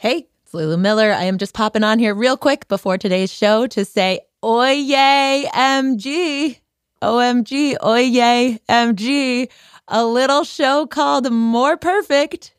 Hey, it's Lulu Miller. I am just popping on here real quick before today's show to say, Oye, MG. OMG, Oye, MG. A little show called More Perfect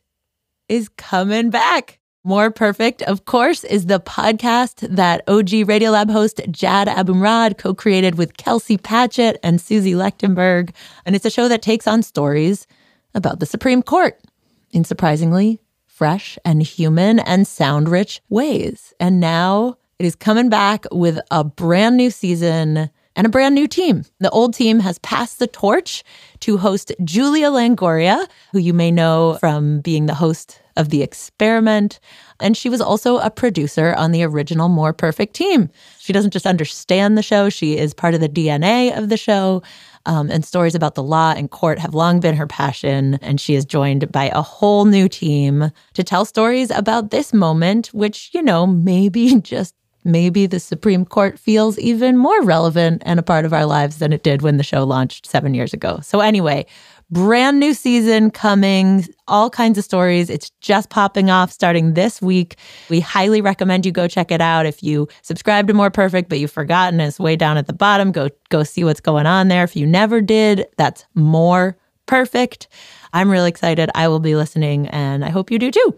is coming back. More Perfect, of course, is the podcast that OG Radiolab host Jad Abumrad co created with Kelsey Padgett and Suzie Lechtenberg. And it's a show that takes on stories about the Supreme Court in surprisingly fresh and human and sound rich ways. And now it is coming back with a brand new season and a brand new team. The old team has passed the torch to host Julia Longoria, who you may know from being the host of The Experiment. And she was also a producer on the original More Perfect team. She doesn't just understand the show, she is part of the DNA of the show. Um, and stories about the law and court have long been her passion. And she is joined by a whole new team to tell stories about this moment, which, you know, maybe just maybe the Supreme Court feels even more relevant and a part of our lives than it did when the show launched seven years ago. So, anyway, brand new season coming, all kinds of stories. It's just popping off starting this week. We highly recommend you go check it out. If you subscribe to More Perfect, but you've forgotten, it's way down at the bottom. Go go see what's going on there. If you never did, that's More Perfect. I'm really excited. I will be listening and I hope you do too.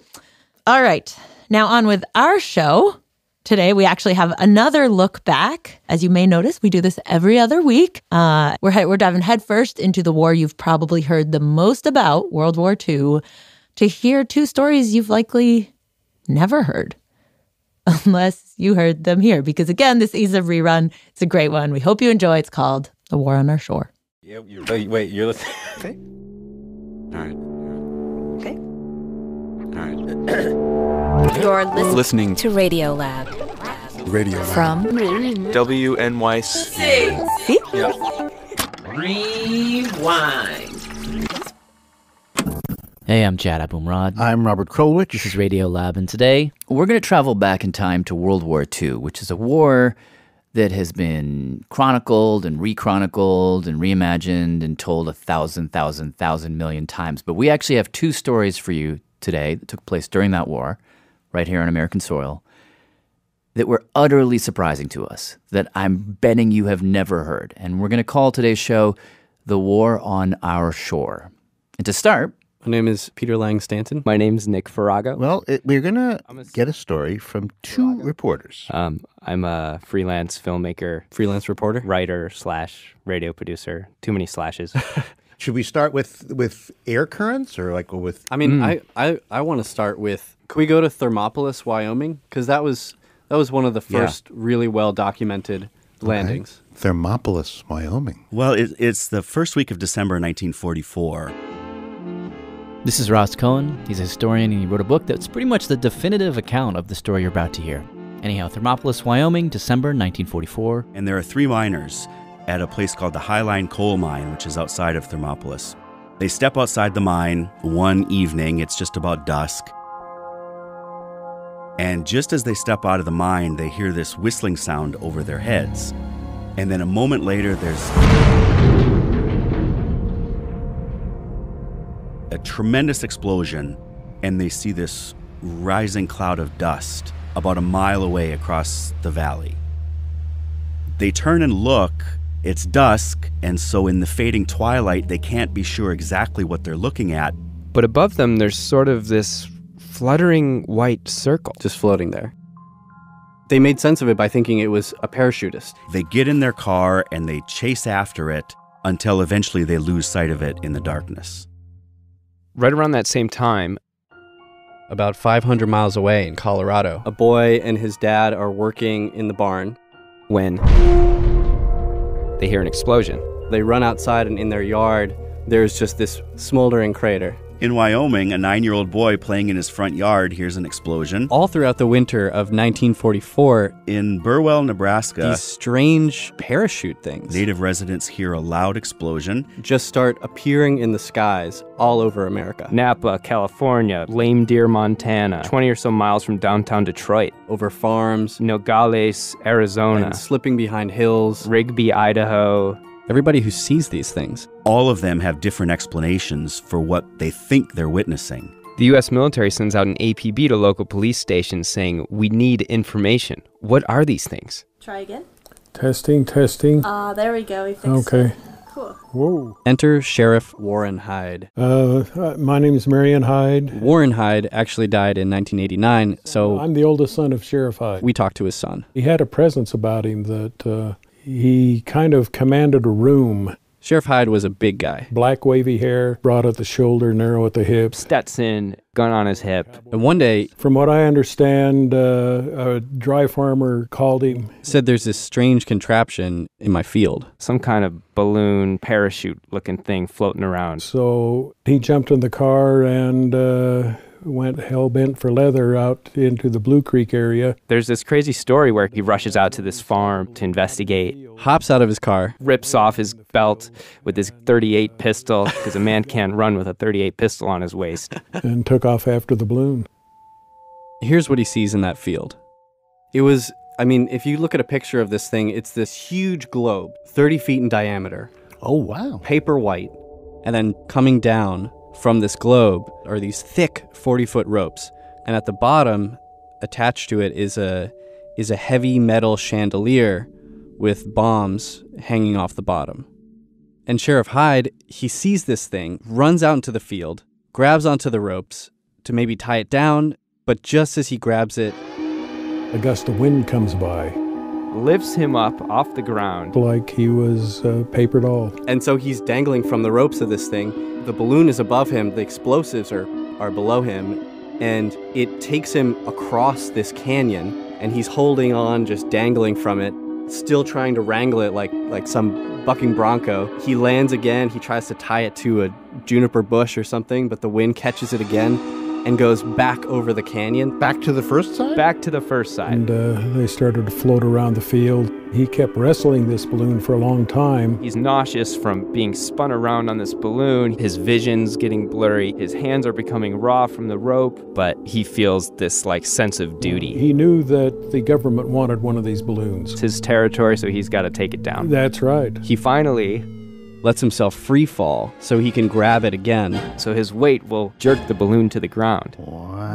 All right. Now on with our show. Today, we actually have another look back. As you may notice, we do this every other week. Uh, we're, we're diving headfirst into the war you've probably heard the most about, World War II, to hear two stories you've likely never heard, unless you heard them here. Because again, this is a rerun. It's a great one. We hope you enjoy. It's called The War on Our Shore. Yeah, you're, wait, wait, you're listening. Okay. All right. Okay. All right. You're listening, Listening to Radio Lab Radio Lab. from WNYC. Hey, I'm Jad Abumrad. I'm Robert Krulwich. This is Radio Lab, and today we're going to travel back in time to World War II, which is a war that has been chronicled and rechronicled and reimagined and told a thousand, thousand, thousand million times. But we actually have two stories for you today that took place during that war, right here on American soil, that were utterly surprising to us, that I'm betting you have never heard. And we're going to call today's show The War on Our Shore. And to start, My name is Peter Lang Stanton. My name is Nick Farrago. Well, it, we're going to I'm a s- get a story from two reporters. Um, I'm a freelance filmmaker, freelance reporter, writer slash radio producer. Too many slashes. Should we start with with air currents or like with I mean, I, I, I want to start with. Can we go to Thermopolis, Wyoming? Because that was that was one of the Yeah. first really well documented landings. Thermopolis, Wyoming? Well, it, it's the first week of December 1944. This is Ross Coen. He's a historian and he wrote a book that's pretty much the definitive account of the story you're about to hear. Anyhow, Thermopolis, Wyoming, December 1944. And there are three miners at a place called the Highline Coal Mine, which is outside of Thermopolis. They step outside the mine one evening, it's just about dusk. And just as they step out of the mine, they hear this whistling sound over their heads. And then a moment later, there's a tremendous explosion, and they see this rising cloud of dust about a mile away across the valley. They turn and look. It's dusk, and so in the fading twilight, they can't be sure exactly what they're looking at. But above them, there's sort of this fluttering white circle. Just floating there. They made sense of it by thinking it was a parachutist. They get in their car and they chase after it until eventually they lose sight of it in the darkness. Right around that same time, About 500 miles away in Colorado, a boy and his dad are working in the barn. when they hear an explosion. They run outside, and in their yard, there's just this smoldering crater. In Wyoming, a nine year old boy playing in his front yard hears an explosion. All throughout the winter of 1944, In Burwell, Nebraska, these strange parachute things native residents hear a loud explosion. just start appearing in the skies all over America. Napa, California, Lame Deer, Montana, 20 or so miles from downtown Detroit, Over farms, Nogales, Arizona, and slipping behind hills. Rigby, Idaho. Everybody who sees these things All of them have different explanations for what they think they're witnessing. The US military sends out an APB to local police stations saying, We need information. What are these things? Try again. Testing, testing. Ah, there we go. We fixed Okay. it. Cool. Whoa. Enter Sheriff Warren Hyde. Uh, uh, my name is Marion Hyde. Warren Hyde actually died in 1989, so I'm the oldest son of Sheriff Hyde. we talked to his son. He had a presence about him that uh, he kind of commanded a room. Sheriff Hyde was a big guy. Black wavy hair, broad at the shoulder, narrow at the hips. Stetson, gun on his hip. And one day From what I understand, uh, a dry farmer called him. said there's this strange contraption in my field. Some kind of balloon parachute looking thing floating around. So he jumped in the car and uh, went hell bent for leather out into the Blue Creek area. There's this crazy story where he rushes out to this farm to investigate, Hops out of his car. rips off his belt with his 38 pistol, because a man can't run with a 38 pistol on his waist. and took off after the balloon. Here's what he sees in that field. It was, I mean, if you look at a picture of this thing, it's this huge globe, 30 feet in diameter, Oh wow. paper white. And then coming down from this globe are these thick 40 foot ropes. And at the bottom, attached to it, is a, is a heavy metal chandelier with bombs hanging off the bottom. And Sheriff Hyde, he sees this thing, runs out into the field, grabs onto the ropes to maybe tie it down, but just as he grabs it, A gust of wind comes by, Lifts him up off the ground. like he was uh, paper doll. And so he's dangling from the ropes of this thing. The balloon is above him, the explosives are, are below him, and it takes him across this canyon, and he's holding on, just dangling from it, still trying to wrangle it like, like some bucking bronco. He lands again, he tries to tie it to a juniper bush or something, but the wind catches it again and goes back over the canyon. Back to the first side? Back to the first side. And uh, they started to float around the field. He kept wrestling this balloon for a long time. He's nauseous from being spun around on this balloon. His vision's getting blurry. His hands are becoming raw from the rope, but he feels this like sense of duty. He knew that the government wanted one of these balloons. It's his territory, so he's got to take it down. That's right. He finally, Lets himself free fall so he can grab it again. so his weight will jerk the balloon to the ground.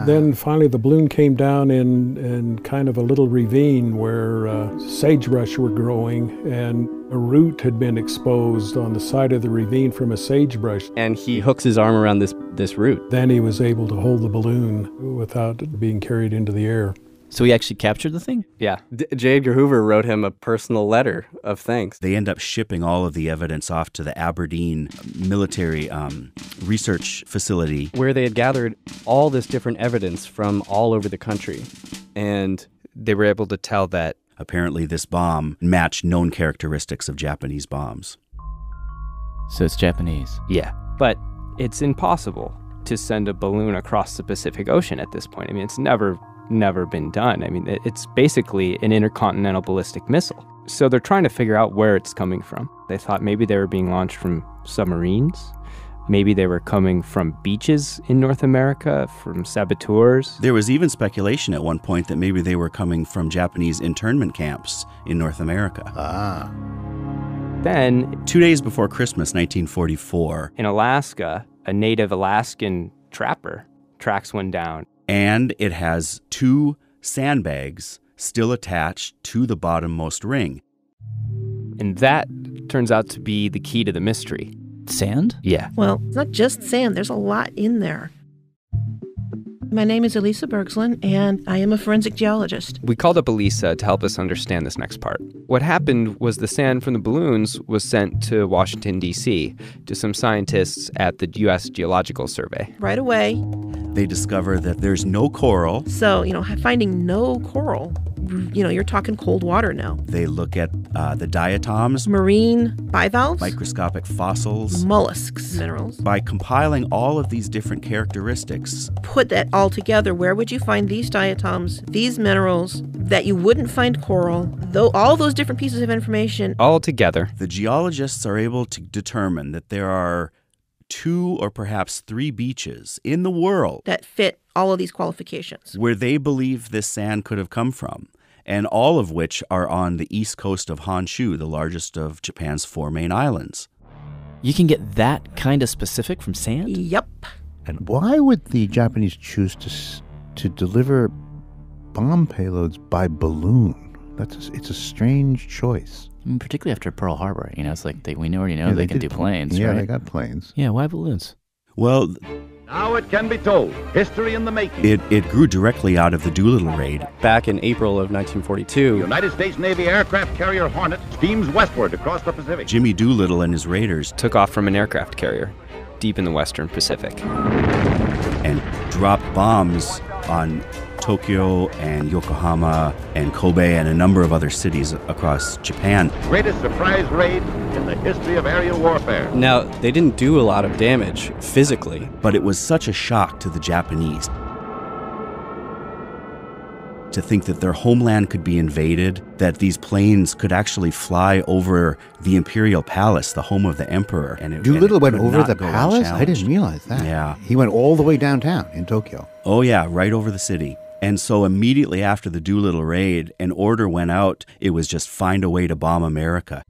Then finally, the balloon came down in, in kind of a little ravine where uh, sagebrush were growing, and a root had been exposed on the side of the ravine from a sagebrush. And he hooks his arm around this, this root. Then he was able to hold the balloon without being carried into the air. So he actually captured the thing? Yeah. D- J. Edgar Hoover wrote him a personal letter of thanks. They end up shipping all of the evidence off to the Aberdeen military um, research facility. where they had gathered all this different evidence from all over the country. And They were able to tell that Apparently, this bomb matched known characteristics of Japanese bombs. So it's Japanese. Yeah, but it's impossible to send a balloon across the Pacific Ocean at this point. I mean, it's never, never been done. I mean, it's basically an intercontinental ballistic missile. So they're trying to figure out where it's coming from. They thought maybe they were being launched from submarines. Maybe they were coming from beaches in North America, from saboteurs. There was even speculation at one point that maybe they were coming from Japanese internment camps in North America. Ah. Then Two days before Christmas, 1944, in Alaska, a native Alaskan trapper tracks one down. And it has two sandbags still attached to the bottommost ring. And that turns out to be the key to the mystery. Sand? Yeah. Well, it's not just sand, there's a lot in there. My name is Elisa Bergslien, and I am a forensic geologist. We called up Elisa to help us understand this next part. What happened was the sand from the balloons was sent to Washington, D.C., to some scientists at the U.S. Geological Survey. Right away, They discover that there's no coral. so, you know, finding no coral, you know, you're talking cold water now. They look at uh, the diatoms, Marine bivalves, microscopic fossils. mollusks, minerals. By compiling all of these different characteristics, Put that all together, where would you find these diatoms, these minerals that you wouldn't find coral? Though all those different pieces of information All together, the geologists are able to determine that there are two or perhaps three beaches in the world that fit all of these qualifications. where they believe this sand could have come from, and all of which are on the east coast of Honshu, the largest of Japan's four main islands. You can get that kind of specific from sand? Yep. And why would the Japanese choose to to deliver bomb payloads by balloon? That's a, it's a strange choice. I mean, particularly after Pearl Harbor, you know, it's like they, we already know Yeah, they, can do planes, Yeah, right? they got planes. yeah, why balloons? Well, Now it can be told. History in the making. it, it grew directly out of the Doolittle raid. Back in April of 1942, United States Navy aircraft carrier Hornet steams westward across the Pacific. Jimmy Doolittle and his raiders Took off from an aircraft carrier deep in the western Pacific. and dropped bombs on Tokyo and Yokohama and Kobe and a number of other cities across Japan. Greatest surprise raid in the history of aerial warfare. now they didn't do a lot of damage physically. But it was such a shock to the Japanese to think that their homeland could be invaded, that these planes could actually fly over the imperial palace, the home of the emperor. And it, Doolittle and it went over the palace. I didn't realize that. Yeah. he went all the way downtown in Tokyo. Oh, yeah, right over the city. And so immediately after the Doolittle raid, an order went out. It was just find a way to bomb America.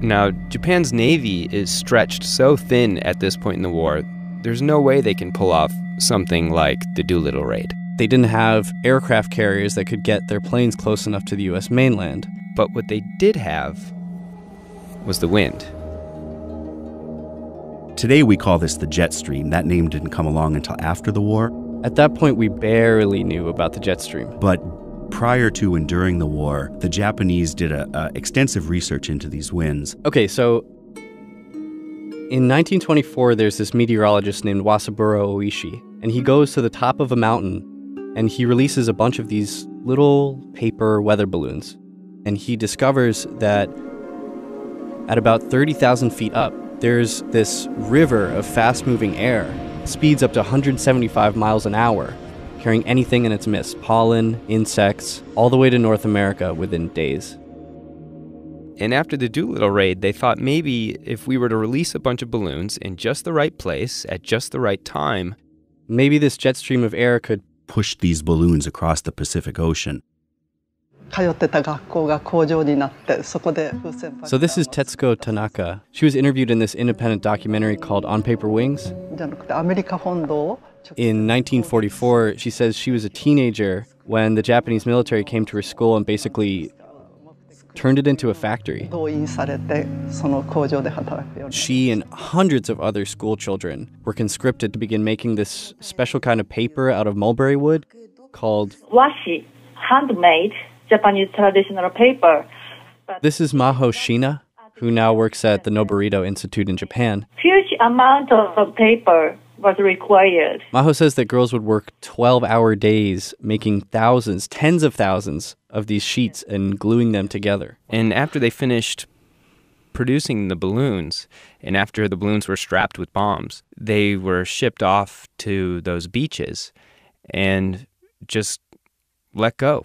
Now, Japan's navy is stretched so thin at this point in the war, there's no way they can pull off something like the Doolittle raid. They didn't have aircraft carriers that could get their planes close enough to the US mainland. But what they did have was the wind. Today we call this the jet stream. That name didn't come along until after the war. At that point, we barely knew about the jet stream. But prior to and during the war, the Japanese did a, a extensive research into these winds. Okay, so in 1924, there's this meteorologist named Wasaburo Oishi, and he goes to the top of a mountain and he releases a bunch of these little paper weather balloons. And he discovers that at about 30,000 feet up, there's this river of fast moving air, speeds up to 175 miles an hour, carrying anything in its midst pollen, insects, all the way to North America within days. And after the Doolittle raid, they thought maybe if we were to release a bunch of balloons in just the right place at just the right time, maybe this jet stream of air could push these balloons across the Pacific Ocean. So this is Tetsuko Tanaka. She was interviewed in this independent documentary called On Paper Wings. In 1944, she says she was a teenager when the Japanese military came to her school and basically turned it into a factory. She and hundreds of other school children were conscripted to begin making this special kind of paper out of mulberry wood called washi, handmade Japanese traditional paper. This is Maho Shina, who now works at the Noborito Institute in Japan. Huge amount of paper was required. Maho says that girls would work 12 hour days making thousands, tens of thousands of these sheets and gluing them together. and after they finished producing the balloons, and after the balloons were strapped with bombs, they were shipped off to those beaches and just let go.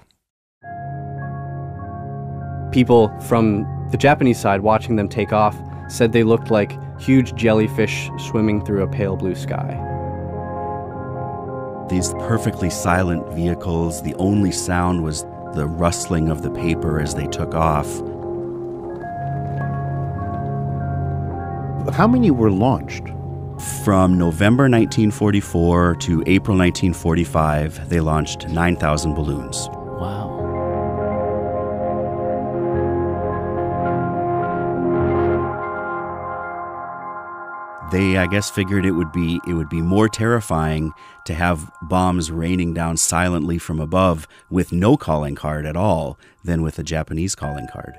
People from the Japanese side watching them take off said they looked like huge jellyfish swimming through a pale blue sky. These perfectly silent vehicles, the only sound was the rustling of the paper as they took off. How many were launched? From November 1944 to April 1945, they launched 9,000 balloons. They, I guess, figured it would be it would be more terrifying to have bombs raining down silently from above with no calling card at all than with a Japanese calling card.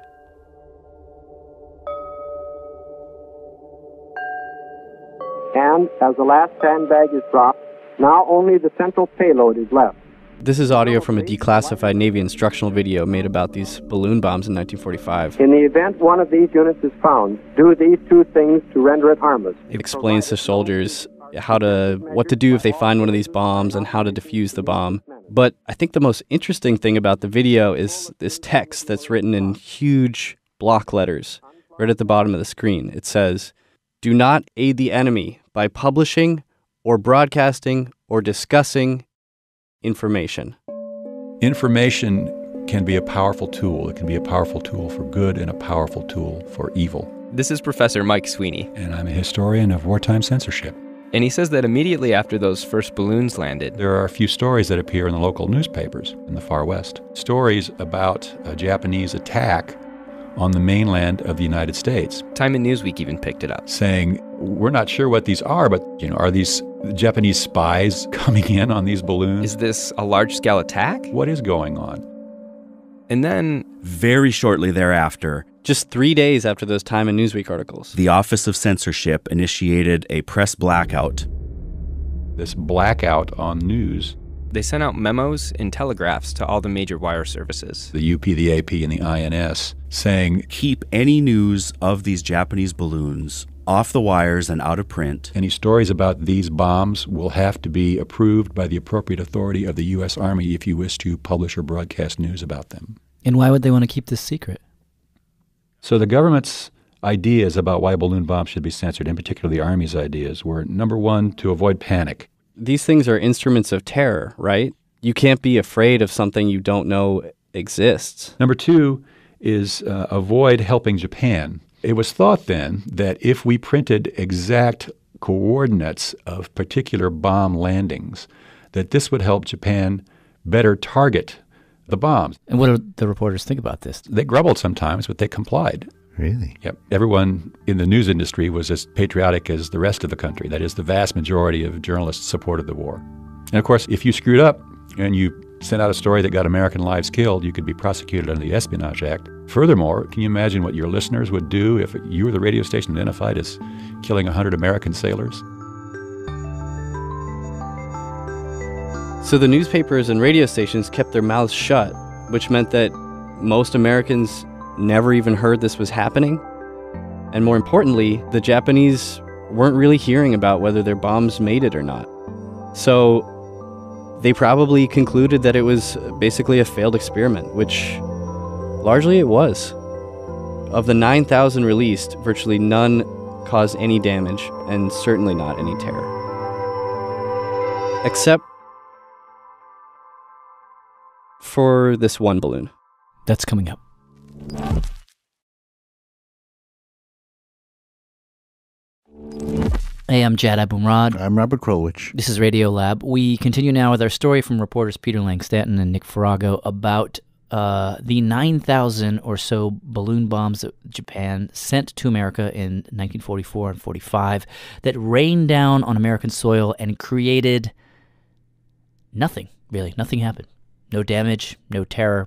And as the last sandbag is dropped, now only the central payload is left. This is audio from a declassified Navy instructional video made about these balloon bombs in 1945. In the event one of these units is found, do these two things to render it harmless. It explains to soldiers how to what to do if they find one of these bombs and how to defuse the bomb. But I think the most interesting thing about the video is this text that's written in huge block letters right at the bottom of the screen. It says, "Do not aid the enemy by publishing or broadcasting or discussing information." Information can be a powerful tool. It can be a powerful tool for good and a powerful tool for evil. This is Professor Mike Sweeney. And I'm a historian of wartime censorship. And he says that immediately after those first balloons landed, There are a few stories that appear in the local newspapers in the far west. Stories about a Japanese attack on the mainland of the United States. Time and Newsweek even picked it up. Saying, we're not sure what these are, but, you know, are these Japanese spies coming in on these balloons? Is this a large scale attack? What is going on? And then, very shortly thereafter, just three days after those Time and Newsweek articles, the Office of Censorship initiated a press blackout. This blackout on news. They sent out memos and telegraphs to all the major wire services. The UP, the AP, and the INS saying, keep any news of these Japanese balloons off the wires and out of print. Any stories about these bombs will have to be approved by the appropriate authority of the U.S. Army if you wish to publish or broadcast news about them. And why would they want to keep this secret? So the government's ideas about why balloon bombs should be censored, in particular the Army's ideas, were number one, to avoid panic. These things are instruments of terror, right? You can't be afraid of something you don't know exists. Number two is uh, avoid helping Japan. It was thought then that if we printed exact coordinates of particular bomb landings, that this would help Japan better target the bombs. And what do the reporters think about this? They grumbled sometimes, but they complied. Really? Yep. Everyone in the news industry was as patriotic as the rest of the country. That is, the vast majority of journalists supported the war. And of course, if you screwed up and you sent out a story that got American lives killed, you could be prosecuted under the Espionage Act. Furthermore, can you imagine what your listeners would do if you were the radio station identified as killing 100 American sailors? So the newspapers and radio stations kept their mouths shut, which meant that most Americans never even heard this was happening. And more importantly, the Japanese weren't really hearing about whether their bombs made it or not. So they probably concluded that it was basically a failed experiment, which largely it was. Of the 9,000 released, virtually none caused any damage, and certainly not any terror. Except for this one balloon. That's coming up. Hey, I'm Jad Abumrad. I'm Robert Krulwich. This is Radio Lab. We continue now with our story from reporters Peter Langstanton and Nick Farrago about uh, the 9,000 or so balloon bombs that Japan sent to America in 1944 and 45 that rained down on American soil and created nothing, really. Nothing happened. No damage, no terror,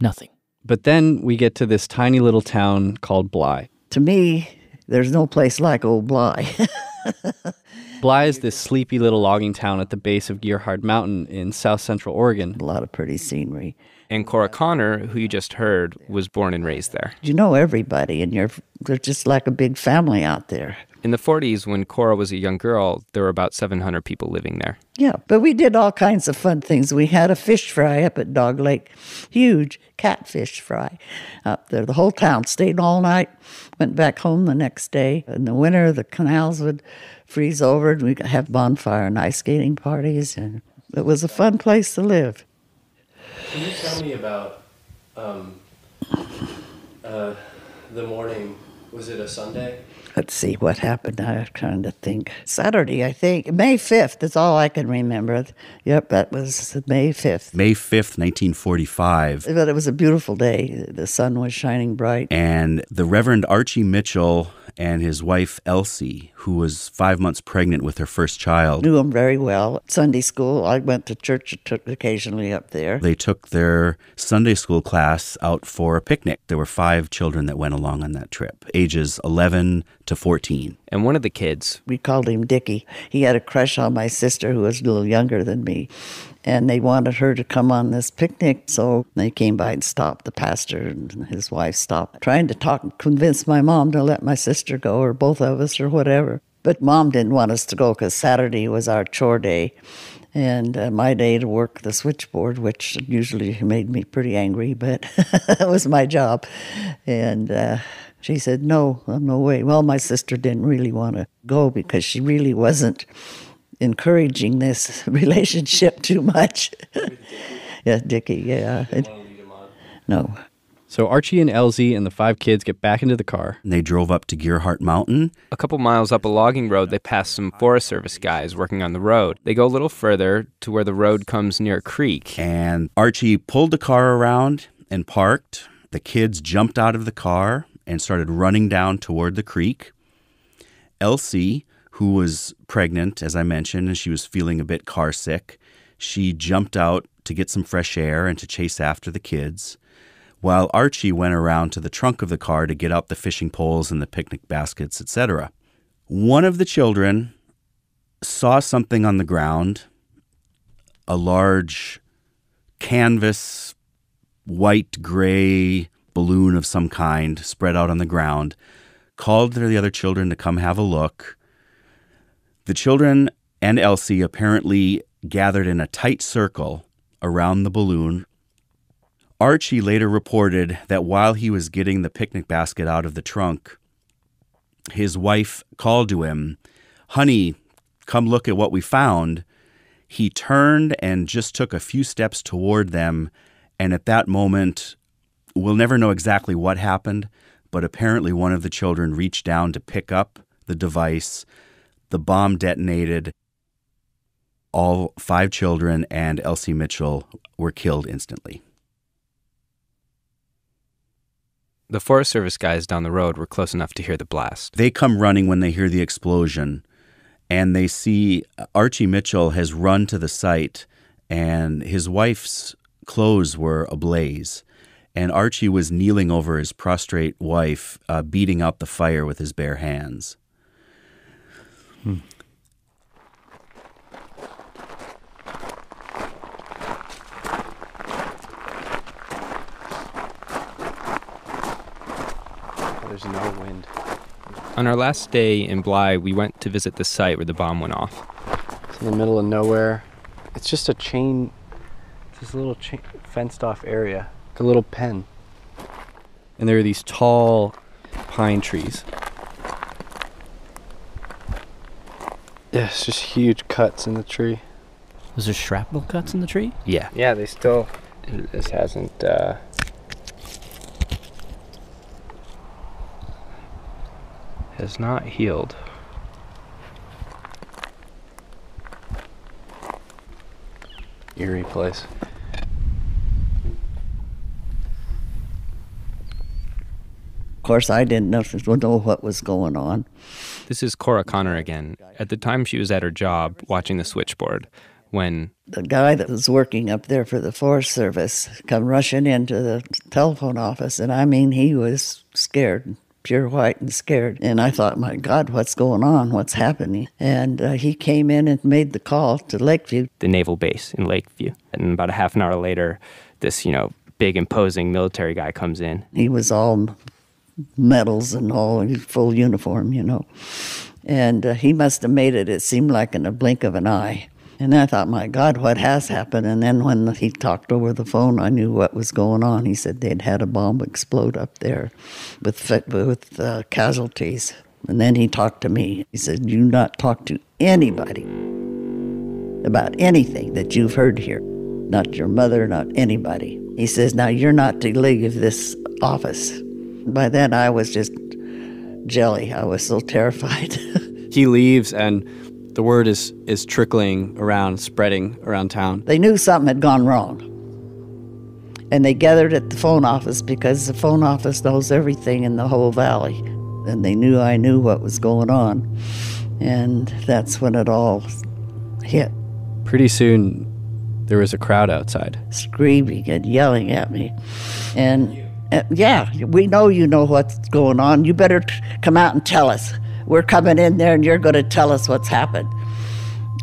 nothing. But then we get to this tiny little town called Bly. To me, there's no place like old Bly. Bly is this sleepy little logging town at the base of Gearhart Mountain in south central Oregon. A lot of pretty scenery. And Cora Connor, who you just heard, was born and raised there. You know everybody, and you're they're just like a big family out there. In the 40s, when Cora was a young girl, there were about 700 people living there. Yeah, but we did all kinds of fun things. We had a fish fry up at Dog Lake, huge catfish fry up there. The whole town stayed all night, went back home the next day. In the winter, the canals would freeze over, and we could have bonfire and ice skating parties, and it was a fun place to live. Can you tell me about um, uh, the morning? Was it a Sunday? Let's see what happened. I'm trying to think. Saturday, I think. May 5th is all I can remember. Yep, that was May 5th. May 5th, 1945. But it was a beautiful day. The sun was shining bright. And the Reverend Archie Mitchell and his wife Elsie, who was five months pregnant with her first child. Knew him very well. Sunday school, I went to church occasionally up there. They took their Sunday school class out for a picnic. There were five children that went along on that trip, ages 11 to 14. And one of the kids, we called him Dickie. He had a crush on my sister, who was a little younger than me. And they wanted her to come on this picnic. So they came by and stopped. The pastor and his wife stopped, trying to talk, convince my mom to let my sister go, or both of us, or whatever. But mom didn't want us to go because Saturday was our chore day and uh, my day to work the switchboard, which usually made me pretty angry, but that was my job. And uh, she said, No, no way. Well, my sister didn't really want to go because she really wasn't encouraging this relationship too much. yeah, Dickie, yeah. No. So Archie and Elsie and the five kids get back into the car. And they drove up to Gearhart Mountain. A couple miles up a logging road, they pass some Forest Service guys working on the road. They go a little further to where the road comes near a creek. And Archie pulled the car around and parked. The kids jumped out of the car and started running down toward the creek. Elsie, who was pregnant, as I mentioned, and she was feeling a bit car sick, she jumped out to get some fresh air and to chase after the kids, while Archie went around to the trunk of the car to get out the fishing poles and the picnic baskets, etc. One of the children saw something on the ground, a large canvas, white gray balloon of some kind spread out on the ground, called to the other children to come have a look. The children and Elsie apparently gathered in a tight circle around the balloon. Archie later reported that while he was getting the picnic basket out of the trunk, his wife called to him, Honey, come look at what we found. He turned and just took a few steps toward them. And at that moment, we'll never know exactly what happened, but apparently one of the children reached down to pick up the device. The bomb detonated. All five children and Elsie Mitchell were killed instantly. The Forest Service guys down the road were close enough to hear the blast. They come running when they hear the explosion and they see Archie Mitchell has run to the site and his wife's clothes were ablaze. And Archie was kneeling over his prostrate wife, uh, beating out the fire with his bare hands. Hmm. There's no wind. On our last day in Bly, we went to visit the site where the bomb went off. It's in the middle of nowhere. It's just a chain, it's this little chain, fenced off area, like a little pen. And there are these tall pine trees. Yeah, it's just huge cuts in the tree. Was there shrapnel cuts in the tree? Yeah. Yeah, they still. This hasn't. Uh, Has not healed. Eerie place. Course, I didn't know, know what was going on. This is Cora Connor again. At the time, she was at her job watching the switchboard when The guy that was working up there for the Forest Service come rushing into the telephone office, and I mean, he was scared, pure white and scared. And I thought, my God, what's going on? What's happening? And uh, he came in and made the call to Lakeview. the naval base in Lakeview. And about a half an hour later, this, you know, big imposing military guy comes in. He was all medals and all full uniform, you know. And uh, he must have made it, it seemed like in a blink of an eye. And I thought, my God, what has happened? And then when he talked over the phone, I knew what was going on. He said they'd had a bomb explode up there with, with uh, casualties. And then he talked to me. He said, Do not talk to anybody about anything that you've heard here. Not your mother, not anybody. He says, Now you're not to leave this office. By then, I was just jelly. I was so terrified. He leaves and the word is is trickling around, spreading around town. they knew something had gone wrong. And they gathered at the phone office because the phone office knows everything in the whole valley. And they knew I knew what was going on. And that's when it all hit, Pretty soon there was a crowd outside. screaming and yelling at me. And uh, yeah, we know you know what's going on. You better t- come out and tell us. We're coming in there and you're going to tell us what's happened.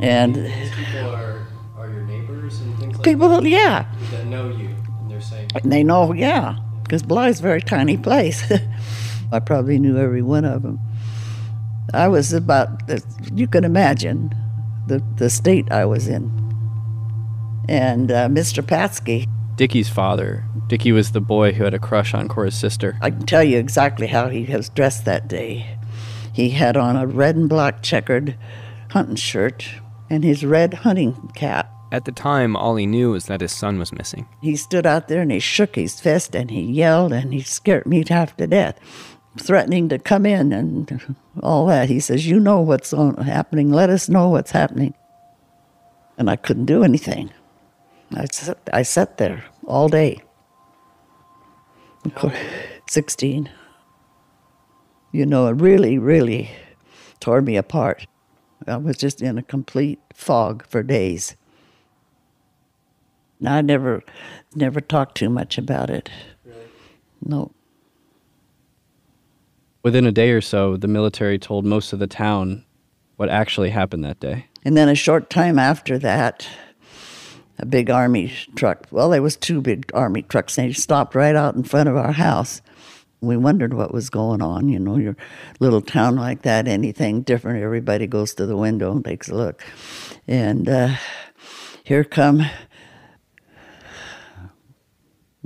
And people are, are your neighbors and things like people, yeah. that know you and they're saying And they know, yeah, because Bly's a very tiny place. I probably knew every one of them. I was about, you can imagine the, the state I was in. And uh, Mr. Patzke, Dickie's father. Dickie was the boy who had a crush on Cora's sister. I can tell you exactly how he was dressed that day. He had on a red and black checkered hunting shirt and his red hunting cap. At the time, all he knew was that his son was missing. He stood out there and he shook his fist and he yelled and he scared me half to death, threatening to come in and all that. He says, You know what's on, happening. Let us know what's happening. And I couldn't do anything. I sat, I sat there all day. Of course, 16. You know, it really, really tore me apart. I was just in a complete fog for days. I never, never talked too much about it. No. Within a day or so, the military told most of the town what actually happened that day. And then a short time after that, a big army truck, well, there was two big army trucks, and they stopped right out in front of our house. We wondered what was going on. You know, your little town like that, anything different, everybody goes to the window and takes a look. And uh, here come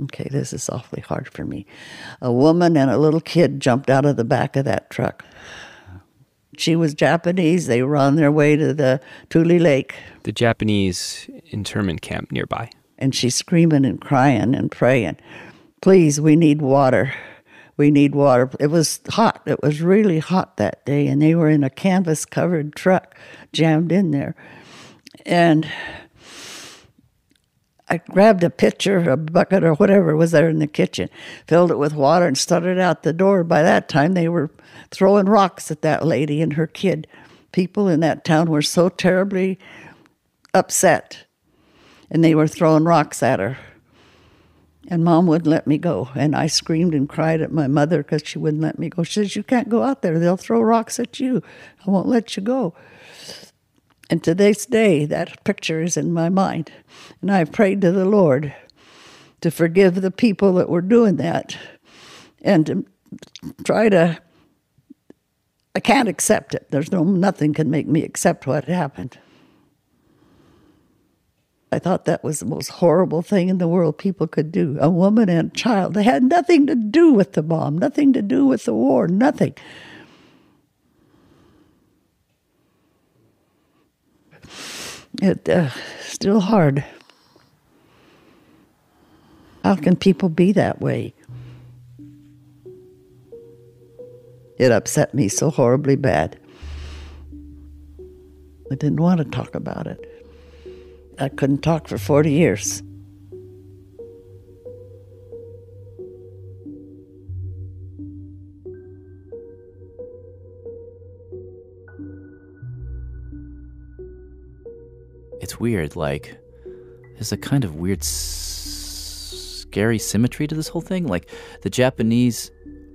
Okay, this is awfully hard for me. A woman and a little kid jumped out of the back of that truck. She was Japanese. They were on their way to the Tule Lake. The Japanese internment camp nearby. And she's screaming and crying and praying, Please, we need water. We need water. It was hot. It was really hot that day. And they were in a canvas covered truck jammed in there. And I grabbed a pitcher, a bucket, or whatever was there in the kitchen, filled it with water, and started out the door. By that time, they were throwing rocks at that lady and her kid. People in that town were so terribly upset, and they were throwing rocks at her. And mom wouldn't let me go. And I screamed and cried at my mother because she wouldn't let me go. She says, You can't go out there. They'll throw rocks at you. I won't let you go. And to this day, that picture is in my mind. And I've prayed to the Lord to forgive the people that were doing that and to try to. I can't accept it. There's no nothing can make me accept what happened. I thought that was the most horrible thing in the world people could do. A woman and a child. They had nothing to do with the bomb, nothing to do with the war, nothing. It uh, still hard. How can people be that way? It upset me so horribly bad. I didn't want to talk about it. I couldn't talk for 40 years. It's weird. Like, there's a kind of weird, s- scary symmetry to this whole thing. Like, the Japanese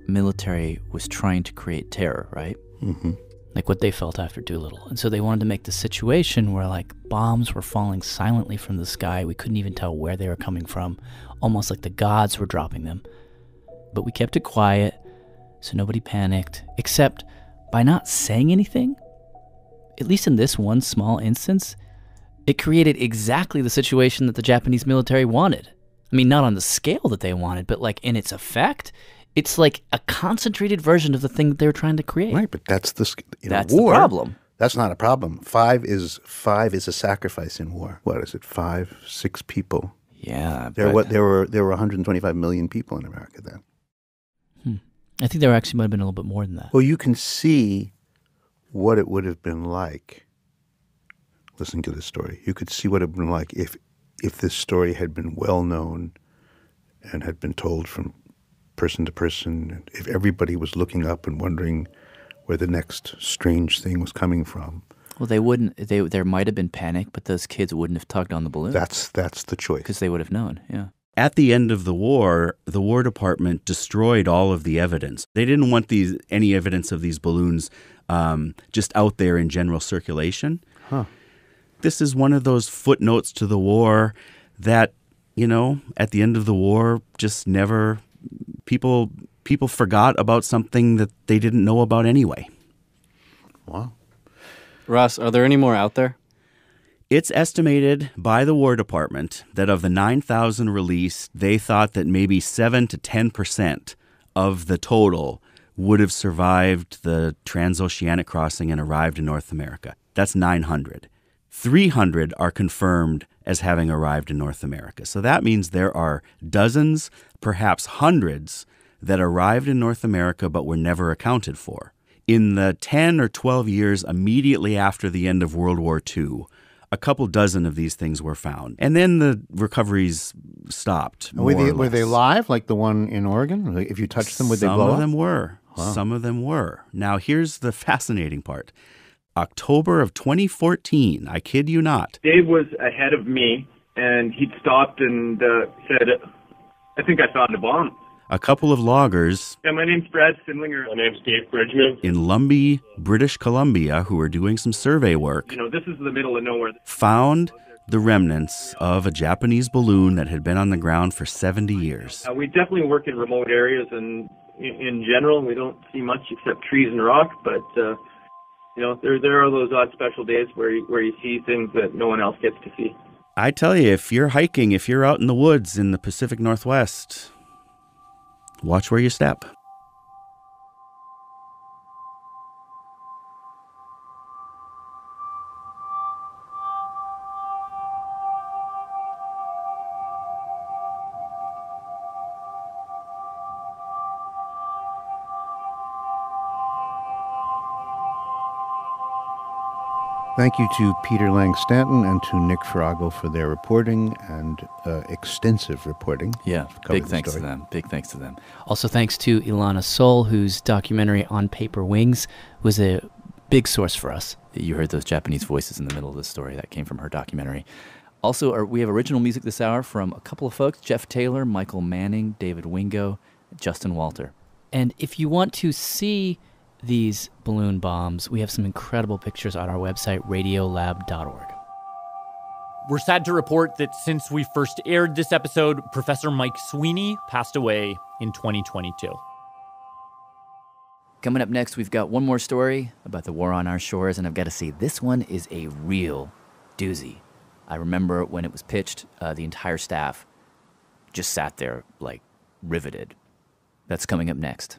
military was trying to create terror, right? Mm-hmm. Like what they felt after Doolittle. And so they wanted to make the situation where, like, bombs were falling silently from the sky. We couldn't even tell where they were coming from, almost like the gods were dropping them. But we kept it quiet, so nobody panicked, except by not saying anything. At least in this one small instance, it created exactly the situation that the Japanese military wanted. I mean, not on the scale that they wanted, but like in its effect, it's like a concentrated version of the thing that they were trying to create. Right, but that's the That's a the problem. That's not a problem. Five is five is a sacrifice in war. What is it? Five, six people. Yeah, There but- what there were there were 125 million people in America then. Hmm. I think there actually might have been a little bit more than that. Well, you can see what it would have been like listening to this story. You could see what it would have been like if if this story had been well known and had been told from person to person, and if everybody was looking up and wondering where the next strange thing was coming from. Well, they wouldn't. They there might have been panic, but those kids wouldn't have tugged on the balloon. That's that's the choice because they would have known. Yeah. At the end of the war, the War Department destroyed all of the evidence. They didn't want these any evidence of these balloons um, just out there in general circulation. Huh. This is one of those footnotes to the war that you know at the end of the war just never people people forgot about something that they didn't know about anyway. Wow. Ross, are there any more out there? It's estimated by the War Department that of the 9,000 released, they thought that maybe 7 to 10% of the total would have survived the transoceanic crossing and arrived in North America. That's 900. 300 are confirmed as having arrived in North America. So that means there are dozens, perhaps hundreds, that arrived in North America but were never accounted for. In the 10 or 12 years immediately after the end of World War II, a couple dozen of these things were found. And then the recoveries stopped. Were they, were they live, like the one in Oregon? If you touched them, would they blow? Some blow of up? them were. Wow. Some of them were. Now, here's the fascinating part October of 2014, I kid you not, Dave was ahead of me, and he'd stopped and uh, said, "I think I found a bomb." a couple of loggers Yeah, my name's Brad Simlinger. My name's Dave Bridgman. in Lumby, British Columbia, who were doing some survey work, You know, this is the middle of nowhere. found the remnants of a Japanese balloon that had been on the ground for 70 years. Uh, we definitely work in remote areas, and in, in general, we don't see much except trees and rock. But uh, you know, there there are those odd special days where you, where you see things that no one else gets to see. I tell you, if you're hiking, if you're out in the woods in the Pacific Northwest, watch where you step. Thank you to Peter Lang Stanton and to Nick Farago for their reporting and uh, extensive reporting. Yeah, big the thanks to them. Big thanks to them. Also, thanks to Ilana Sol, whose documentary On Paper Wings was a big source for us. You heard those Japanese voices in the middle of the story. That came from her documentary. Also, our- we have original music this hour from a couple of folks Jeff Taylor, Michael Manning, David Wingo, Justin Walter. And if you want to see these balloon bombs, we have some incredible pictures on our website, radiolab.org. We're sad to report that since we first aired this episode, Professor Mike Sweeney passed away in 2022. Coming up next, we've got one more story about the war on our shores, and I've got to say, this one is a real doozy. I remember when it was pitched, uh, the entire staff just sat there like riveted. That's coming up next.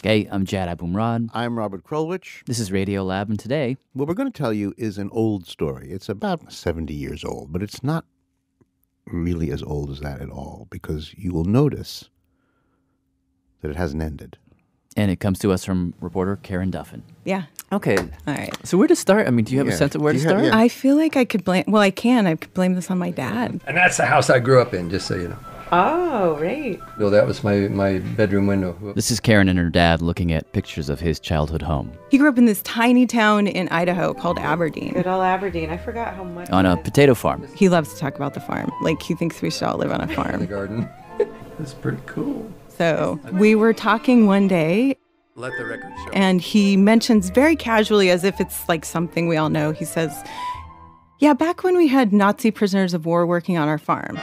Okay, I'm Jad Abumrad. I'm Robert Krulwich. This is Radio Lab, and today, What we're going to tell you is an old story. It's about 70 years old, but it's not really as old as that at all because you will notice that it hasn't ended. and it comes to us from reporter Karen Duffin. Yeah. Okay. All right. So where to start? I mean, do you have Yeah. a sense of where to you have- start? I feel like I could blame. Well, I can. I could blame this on my dad. And that's the house I grew up in, just so you know. Oh, right. No, that was my, my bedroom window. This is Karen and her dad looking at pictures of his childhood home He grew up in this tiny town in Idaho called Aberdeen. Good old Aberdeen. I forgot how much. on a potato farm. He loves to talk about the farm. Like he thinks we should all live on a farm. The garden. That's pretty cool. So we were talking one day, Let the record show. and he mentions very casually, as if it's like something we all know. He says, "Yeah, back when we had Nazi prisoners of war working on our farm."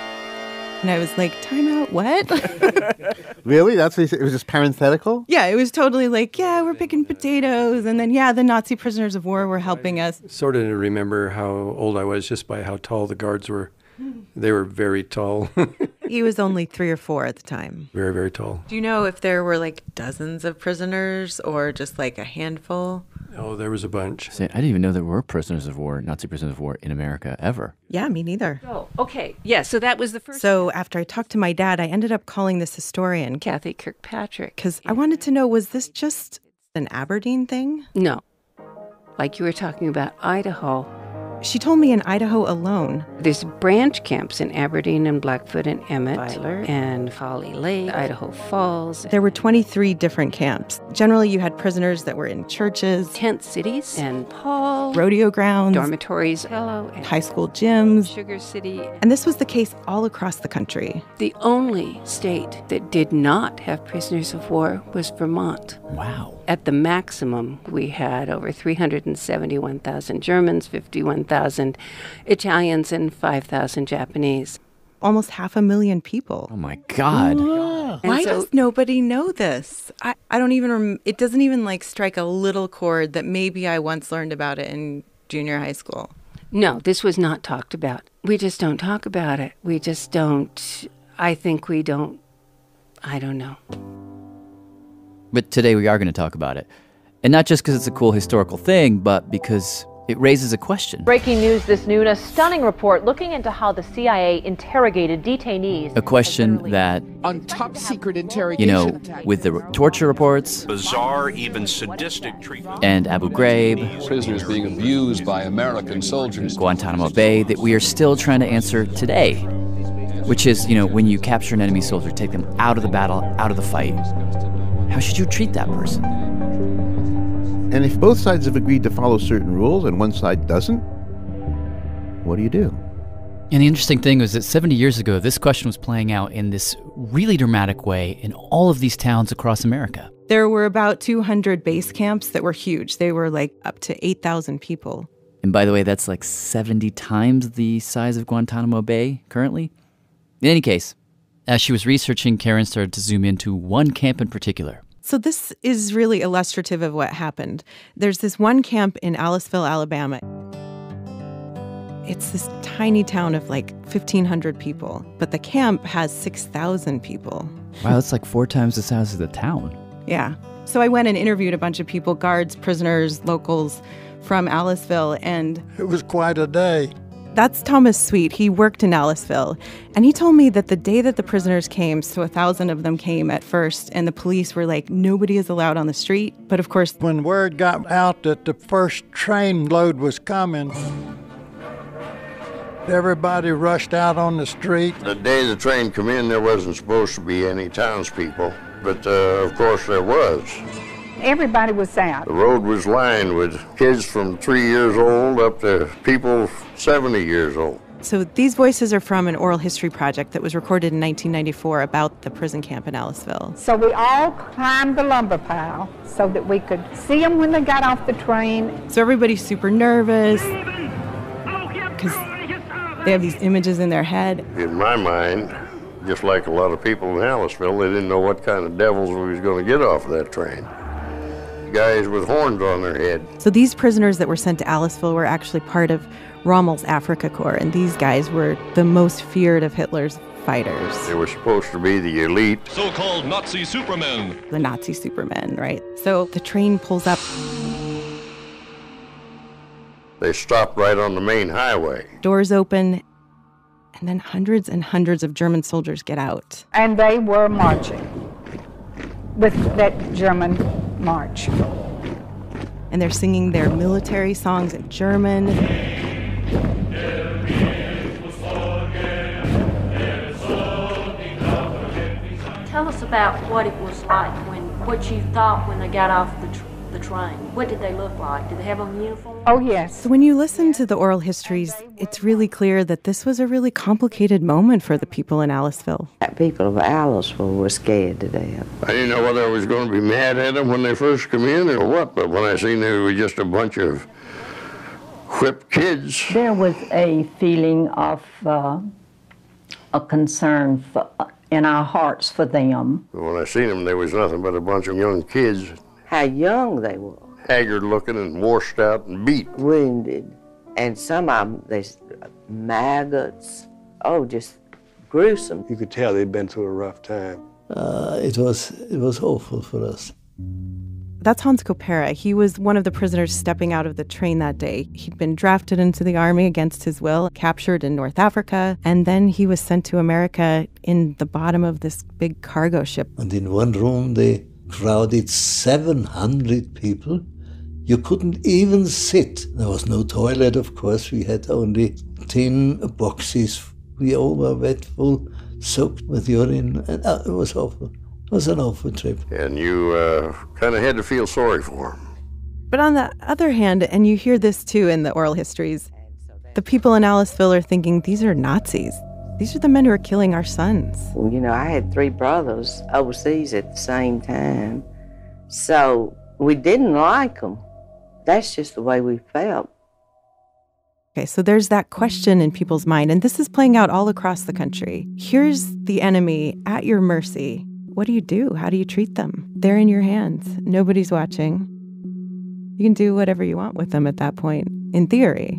And I was like, "Time out, what?" Really? That's what he said? It was just parenthetical? yeah, it was totally like, "Yeah, we're picking potatoes," and then yeah, the Nazi prisoners of war were helping us. Sort of remember how old I was just by how tall the guards were. They were very tall, He was only three or four at the time. very, very tall. Do you know if there were like dozens of prisoners or just like a handful? Oh, there was a bunch. Say, I didn't even know there were prisoners of war, Nazi prisoners of war in America ever. Yeah, me neither. Oh, okay. Yeah, so that was the first. So after I talked to my dad, I ended up calling this historian, Kathy Kirkpatrick. because I wanted to know was this just an Aberdeen thing? No. Like you were talking about Idaho. She told me in Idaho alone. There's branch camps in Aberdeen and Blackfoot and Emmett and Folly Lake, Idaho Falls, There were 23 different camps. Generally, you had prisoners that were in churches, tent cities, and Paul, rodeo grounds, dormitories, Hello, and high school gyms. Sugar City. And this was the case all across the country. The only state that did not have prisoners of war was Vermont. Wow. At the maximum, we had over 371,000 Germans, 51,000 Italians, and 5,000 Japanese. Almost half a million people. Oh my God. Why so- does nobody know this? I, I don't even, rem- it doesn't even like strike a little chord that maybe I once learned about it in junior high school. No, this was not talked about. We just don't talk about it. We just don't. I think we don't. I don't know. But today we are going to talk about it. And not just because it's a cool historical thing, but because it raises a question. Breaking news this noon a stunning report looking into how the CIA interrogated detainees. A question that, on top secret interrogation, you know, with the torture reports bizarre, even sadistic treatment. and Abu Ghraib, Prisoners being abused by American soldiers. Guantanamo Bay, that we are still trying to answer today. Which is, you know, when you capture an enemy soldier, take them out of the battle, out of the fight, how should you treat that person? And if both sides have agreed to follow certain rules and one side doesn't, what do you do? And the interesting thing was that 70 years ago, this question was playing out in this really dramatic way in all of these towns across America. There were about 200 base camps that were huge. They were like up to 8,000 people. And by the way, that's like 70 times the size of Guantanamo Bay currently. In any case, As she was researching, Karen started to zoom into one camp in particular. So, this is really illustrative of what happened. There's this one camp in Aliceville, Alabama. It's this tiny town of like 1,500 people, but the camp has 6,000 people. wow, that's like four times the size of the town. Yeah. So, I went and interviewed a bunch of people guards, prisoners, locals from Aliceville, and It was quite a day. That's Thomas Sweet. He worked in Aliceville. And he told me that the day that the prisoners came, so a thousand of them came at first, and the police were like, nobody is allowed on the street. But of course, When word got out that the first train load was coming, everybody rushed out on the street. The day the train came in, there wasn't supposed to be any townspeople, but uh, of course there was. Everybody was out. The road was lined with kids from three years old up to people 70 years old. so these voices are from an oral history project that was recorded in 1994 about the prison camp in Aliceville. So we all climbed the lumber pile so that we could see them when they got off the train. So everybody's super nervous because they have these images in their head. In my mind, just like a lot of people in Aliceville, they didn't know what kind of devils we was going to get off that train. Guys with horns on their head. So these prisoners that were sent to Aliceville were actually part of Rommel's Afrika Korps, and these guys were the most feared of Hitler's fighters. They were supposed to be the elite. So-called Nazi supermen. the Nazi supermen, right? So the train pulls up, They stopped right on the main highway. doors open, and then hundreds and hundreds of German soldiers get out. And they were marching with that German march. And they're singing their military songs in German. Tell us about what it was like when, what you thought when they got off the, tr- the train. What did they look like? Did they have on uniform? Oh, yes. So when you listen to the oral histories, it's really clear that this was a really complicated moment for the people in Aliceville. People of Aliceville were scared to death. I didn't know whether I was going to be mad at them when they first come in or what, but when I seen them, they were just a bunch of whipped kids, There was a feeling of uh, a concern for, in our hearts for them. when I seen them, there was nothing but a bunch of young kids, How young they were. haggard looking and washed out and beat. Wounded. And some of them, they maggots. Oh, just gruesome. You could tell they'd been through a rough time. Uh, it was it was awful for us. That's Hans Kopera. He was one of the prisoners stepping out of the train that day. He'd been drafted into the army against his will, captured in North Africa, and then he was sent to America in the bottom of this big cargo ship. And in one room they crowded 700 people. You couldn't even sit. There was no toilet, of course. We had only tin boxes. We all were wet, full, soaked with urine, and uh, it was awful. It was an awful trip. And you uh, kind of had to feel sorry for them. But on the other hand, and you hear this too in the oral histories, the people in Aliceville are thinking these are Nazis. These are the men who are killing our sons. You know, I had three brothers overseas at the same time. So we didn't like them. That's just the way we felt. Okay, so there's that question in people's mind, and this is playing out all across the country. Here's the enemy at your mercy. What do you do? How do you treat them? They're in your hands. Nobody's watching. You can do whatever you want with them at that point, in theory.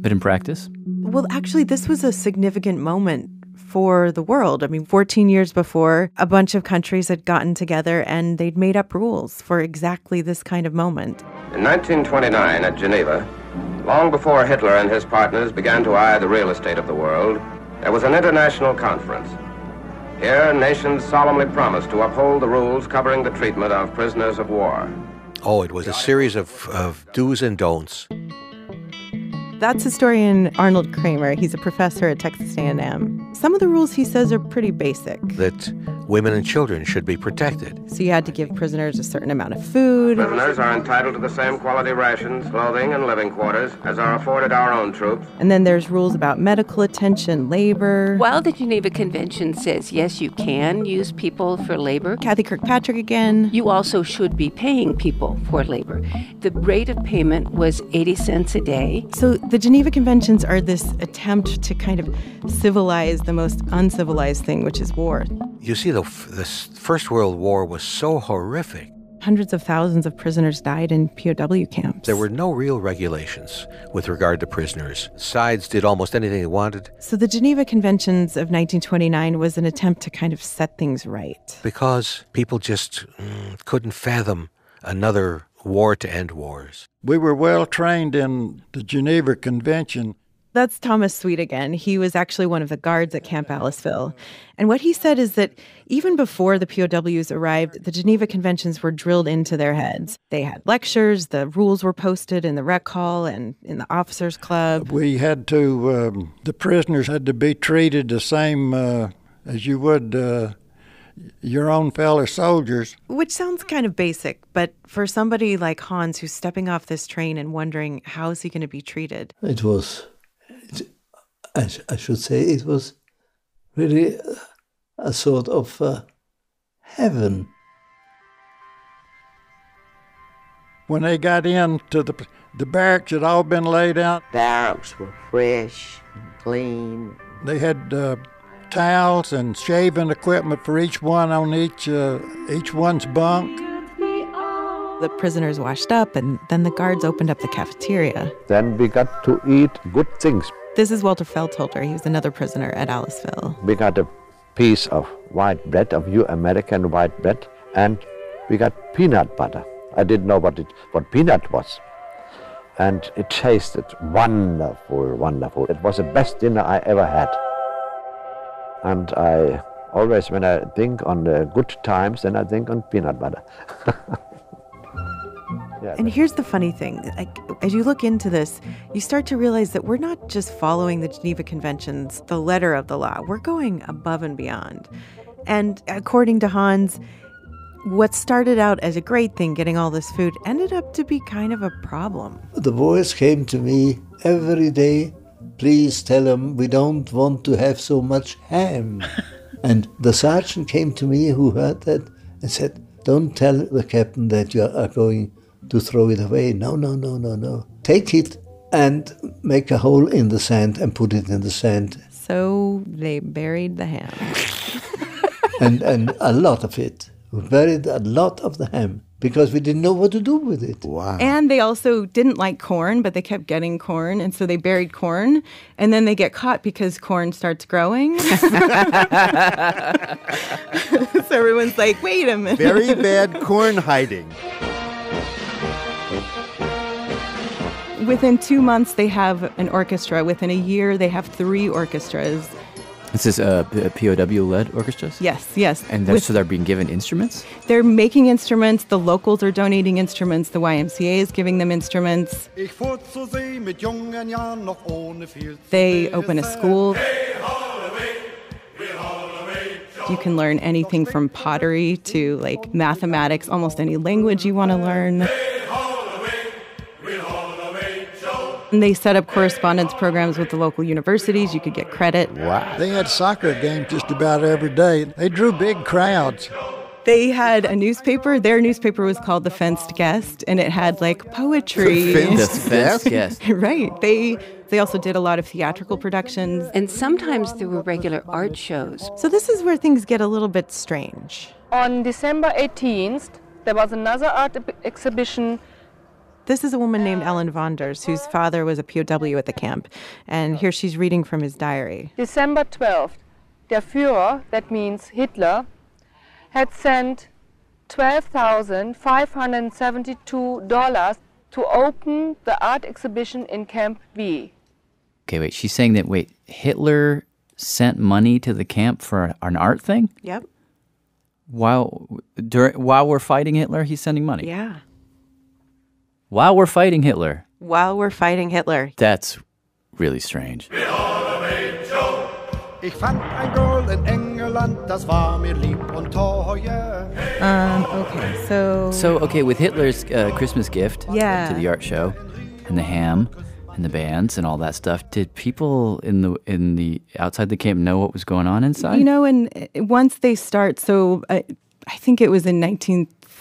But in practice, Well, actually, this was a significant moment for the world. I mean, 14 years before, a bunch of countries had gotten together and they'd made up rules for exactly this kind of moment. In 1929 at Geneva, long before Hitler and his partners began to eye the real estate of the world, there was an international conference. Here, nations solemnly promised to uphold the rules covering the treatment of prisoners of war. Oh, it was a series of, of do's and don'ts. That's historian Arnold Krammer. He's a professor at Texas A&M. Some of the rules he says are pretty basic. That women and children should be protected. So you had to give prisoners a certain amount of food. Prisoners are entitled to the same quality rations, clothing, and living quarters as are afforded our own troops. And then there's rules about medical attention, labor. While the Geneva Convention says yes, you can use people for labor, Kathy Kirkpatrick again. you also should be paying people for labor. The rate of payment was 80 cents a day. So the Geneva Conventions are this attempt to kind of civilize the most uncivilized thing, which is war. You see, the, the First World War was so horrific. Hundreds of thousands of prisoners died in POW camps. There were no real regulations with regard to prisoners. Sides did almost anything they wanted So the Geneva Conventions of 1929 was an attempt to kind of set things right. because people just mm, couldn't fathom another war to end wars. We were well trained in the Geneva Convention. That's Thomas Sweet again. He was actually one of the guards at Camp Aliceville. And what he said is that even before the POWs arrived, the Geneva Conventions were drilled into their heads. They had lectures, the rules were posted in the rec hall and in the officers' club. We had to, um, the prisoners had to be treated the same uh, as you would uh, your own fellow soldiers. Which sounds kind of basic, but for somebody like Hans who's stepping off this train and wondering how is he going to be treated? It was, it, I, sh- I should say, it was really a sort of uh, heaven. When they got into the, the barracks, had all been laid out. Barracks were fresh, and clean. They had uh, towels and shaving equipment for each one on each uh, each one's bunk. The prisoners washed up, and then the guards opened up the cafeteria. Then we got to eat good things. This is Walter Feldholder. He was another prisoner at Aliceville. We got a piece of white bread, of your American white bread, and we got peanut butter. I didn't know what it, what peanut was. And it tasted wonderful, wonderful. It was the best dinner I ever had. And I always, when I think on the good times, then I think on peanut butter. yeah, And here's the funny thing like, as you look into this, you start to realize that we're not just following the Geneva Conventions, the letter of the law, we're going above and beyond. And according to Hans, what started out as a great thing, getting all this food, ended up to be kind of a problem. The boys came to me every day please tell them we don't want to have so much ham. and the sergeant came to me who heard that and said, Don't tell the captain that you are going to throw it away. No, no, no, no, no. Take it and make a hole in the sand and put it in the sand. So they buried the ham. and, and a lot of it. We buried a lot of the ham because we didn't know what to do with it. Wow. And they also didn't like corn, but they kept getting corn. And so they buried corn. And then they get caught because corn starts growing. so everyone's like, wait a minute. Very bad corn hiding. Within two months, they have an orchestra. Within a year, they have three orchestras. This is uh, POW-led orchestras. Yes, yes. And they're, With- so they're being given instruments. They're making instruments. The locals are donating instruments. The YMCA is giving them instruments. They open a school. You can learn anything from pottery to like mathematics, almost any language you want to learn. And they set up correspondence programs with the local universities. You could get credit. Wow. They had soccer games just about every day. They drew big crowds. They had a newspaper. Their newspaper was called The Fenced Guest, and it had like poetry. The Fenced The Fenced Guest. right. They they also did a lot of theatrical productions. And sometimes there were regular art shows. So this is where things get a little bit strange. On December 18th, there was another art eb- exhibition. This is a woman named Ellen Vonders, whose father was a POW at the camp. And here she's reading from his diary. December 12th, der Führer, that means Hitler, had sent $12,572 to open the art exhibition in Camp V. Okay, wait. She's saying that wait, Hitler sent money to the camp for an art thing Yep. while during while we're fighting Hitler. He's sending money. Yeah. While we're fighting Hitler. While we're fighting Hitler. That's really strange. Ich fand ein Girl in England, das war mir lieb und teuer. Um, okay, so. So okay, with Hitler's uh, Christmas gift Yeah. to the art show, and the ham, and the bands, and all that stuff, did people in the in the outside the camp know what was going on inside? You know, and uh, once they start, so uh, I think it was in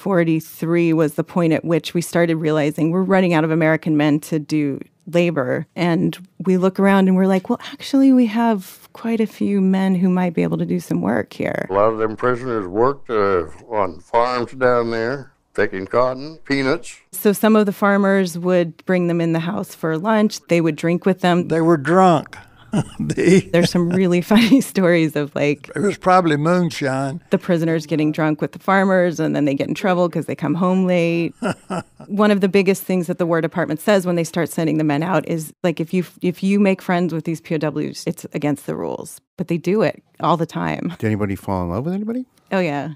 1943 was the point at which we started realizing we're running out of American men to do labor. And we look around and we're like, well, actually, we have quite a few men who might be able to do some work here. A lot of them prisoners worked uh, on farms down there, picking cotton, peanuts. So some of the farmers would bring them in the house for lunch. They would drink with them. They were drunk. There's some really funny stories of like It was probably moonshine. the prisoners getting drunk with the farmers and then they get in trouble because they come home late. One of the biggest things that the War Department says when they start sending the men out is like if you if you make friends with these POWs, it's against the rules. But they do it all the time. Did anybody fall in love with anybody? Oh yeah.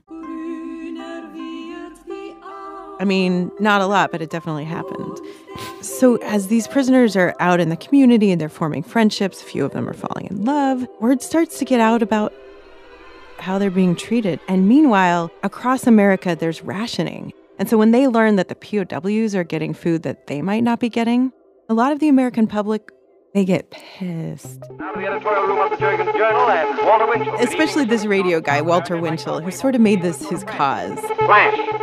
I mean, not a lot, but it definitely happened. So, as these prisoners are out in the community and they're forming friendships, a few of them are falling in love, word starts to get out about how they're being treated. And meanwhile, across America, there's rationing. And so, when they learn that the POWs are getting food that they might not be getting, a lot of the American public they get pissed. The editorial room of the Jergens Journal and Walter Winchell. Especially this radio guy, Walter Winchell, who sort of made this his cause.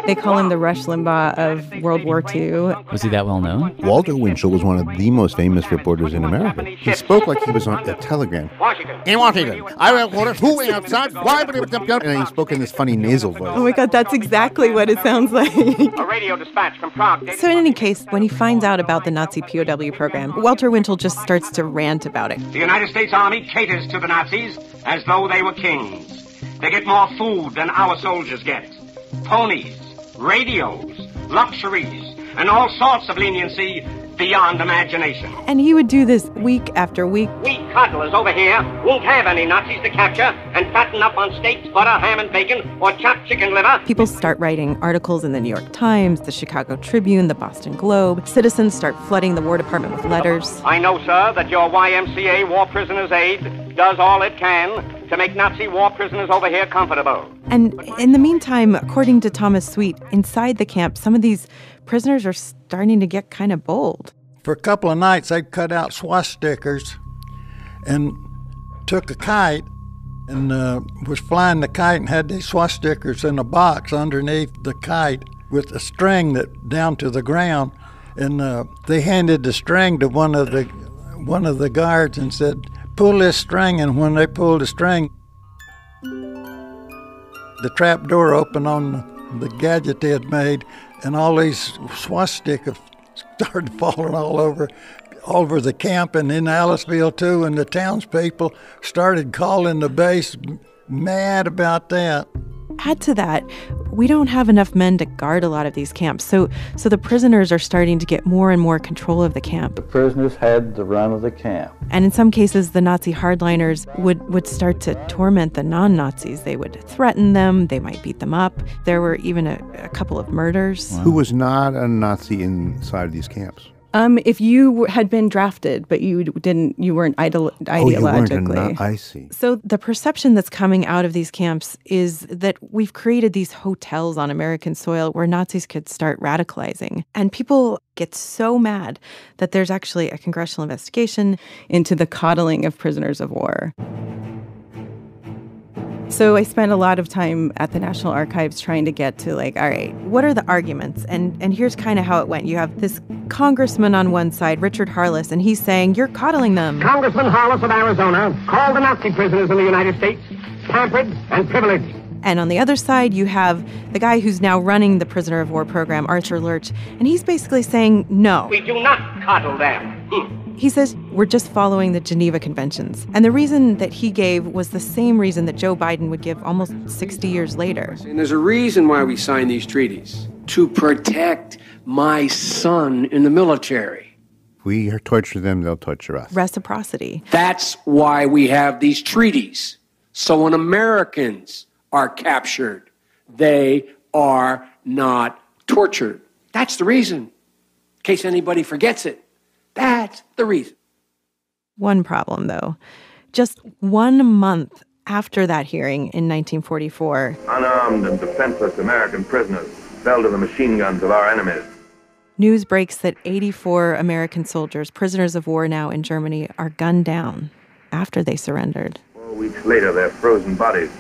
They call him the Rush Limbaugh of World War II. Was he that well known? Walter Winchell was one of the most famous reporters in America. He spoke like he was on a telegram. Washington. In Washington, I have orders. Who outside? Why? And he spoke in this funny nasal voice. Oh my God, that's exactly what it sounds like. A radio dispatch from Prague. So, in any case, when he finds out about the Nazi POW program, Walter Winchell just starts to rant about it. The United States Army caters to the Nazis as though they were kings. They get more food than our soldiers get. Ponies, radios, luxuries, and all sorts of leniency beyond imagination. And he would do this week after week. We coddlers over here won't have any Nazis to capture and fatten up on steaks, butter, ham, and bacon, or chopped chicken liver. People start writing articles in the New York Times, the Chicago Tribune, the Boston Globe. Citizens start flooding the War Department with letters. I know, sir, that your YMCA War Prisoners Aid does all it can to make Nazi war prisoners over here comfortable. And in the meantime, according to Thomas Sweet, inside the camp, some of these prisoners are starting to get kind of bold. For a couple of nights, they'd cut out swastikas and took a kite and uh, was flying the kite and had these swastikas in a box underneath the kite with a string that down to the ground. And uh, they handed the string to one of the one of the guards and said, "Pull this string." And when they pulled the string, the trap door opened on the gadget they had made, and all these swastikas started falling all over all over the camp and in Aliceville too, and the townspeople started calling the base mad about that. Add to that, we don't have enough men to guard a lot of these camps. So so the prisoners are starting to get more and more control of the camp. The prisoners had the run of the camp. And in some cases the Nazi hardliners would would start to torment the non-Nazis. They would threaten them, they might beat them up. There were even a, a couple of murders. Who was not a Nazi inside of these camps? Um, if you had been drafted, but you didn't, you weren't idol- Oh, you weren't ideologically. I see. So the perception that's coming out of these camps is that we've created these hotels on American soil where Nazis could start radicalizing. And people get so mad that there's actually a congressional investigation into the coddling of prisoners of war. So I spent a lot of time at the National Archives trying to get to like, all right, what are the arguments? And and here's kind of how it went. You have this congressman on one side, Richard Harless, and he's saying you're coddling them. Congressman Harless of Arizona called the Nazi prisoners in the United States pampered and privileged. And on the other side, you have the guy who's now running the prisoner of war program, Archer Lerch, and he's basically saying no. We do not coddle them. Hmm. He says we're just following the Geneva Conventions. And the reason that he gave was the same reason that Joe Biden would give almost 60 years later. And there's a reason why we signed these treaties to protect my son in the military. We torture them, they'll torture us. Reciprocity. That's why we have these treaties. So when Americans are captured, they are not tortured. That's the reason. In case anybody forgets it, that's the reason. One problem, though. Just one month after that hearing in 1944, Unarmed and defenseless American prisoners fell to the machine guns of our enemies. news breaks that 84 American soldiers, prisoners of war now in Germany, are gunned down after they surrendered. Four weeks later, their frozen bodies,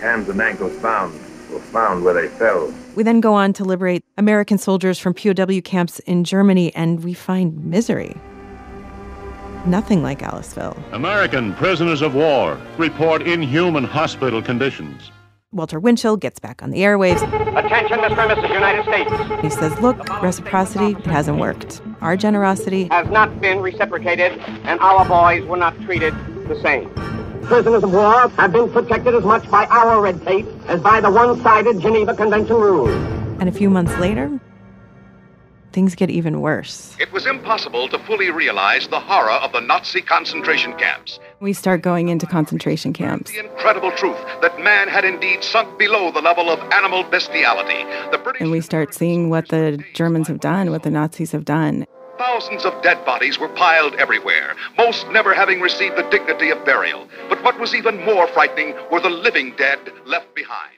hands and ankles bound, were found where they fell. We then go on to liberate American soldiers from POW camps in Germany, and we find misery. Nothing like Aliceville. American prisoners of war report inhuman hospital conditions. Walter Winchell gets back on the airwaves. Attention, Mr. and Mrs. United States. He says, Look, reciprocity, it hasn't worked. Our generosity Has not been reciprocated, and our boys were not treated the same. Prisoners of war have been protected as much by our red tape as by the one-sided Geneva Convention rules. And a few months later, things get even worse. It was impossible to fully realize the horror of the Nazi concentration camps. We start going into concentration camps. The incredible truth that man had indeed sunk below the level of animal bestiality. The British And we start seeing what the Germans have done, what the Nazis have done. Thousands of dead bodies were piled everywhere, most never having received the dignity of burial. But what was even more frightening were the living dead left behind.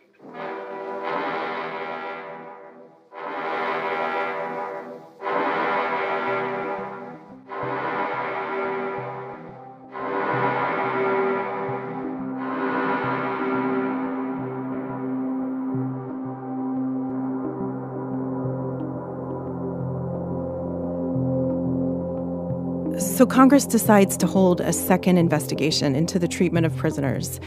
Congress decides to hold a second investigation into the treatment of prisoners.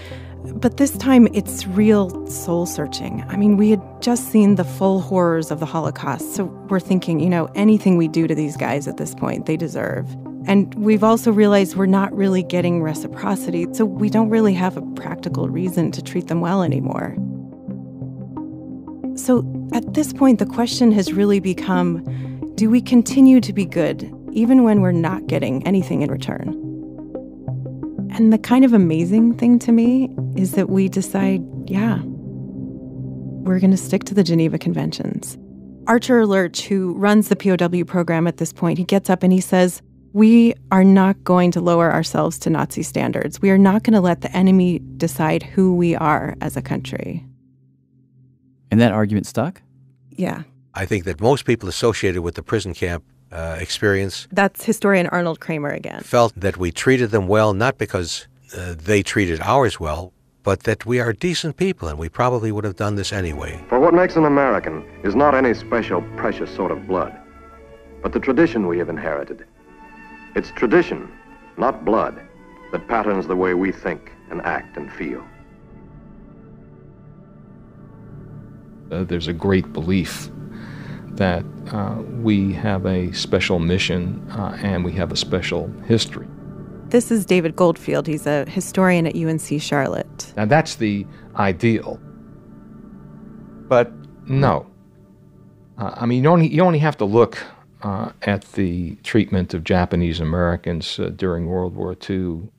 But this time it's real soul searching. I mean, we had just seen the full horrors of the Holocaust, so we're thinking, you know, anything we do to these guys at this point, they deserve. And we've also realized we're not really getting reciprocity, so we don't really have a practical reason to treat them well anymore. So at this point, the question has really become do we continue to be good even when we're not getting anything in return? And the kind of amazing thing to me is that we decide, yeah, we're going to stick to the Geneva Conventions. Archer Lerch, who runs the POW program at this point, he gets up and he says, We are not going to lower ourselves to Nazi standards. We are not going to let the enemy decide who we are as a country. And that argument stuck? Yeah. I think that most people associated with the prison camp uh, experience That's historian Arnold Krammer again. felt that we treated them well, not because uh, they treated ours well, but that we are decent people and we probably would have done this anyway. For what makes an American is not any special precious sort of blood, but the tradition we have inherited. It's tradition, not blood, that patterns the way we think and act and feel. Uh, there's a great belief that uh, we have a special mission uh, and we have a special history. This is David Goldfield. He's a historian at UNC Charlotte. Now, that's the ideal. But no. Uh, I mean, you only, you only have to look uh, at the treatment of Japanese Americans uh, during World War II.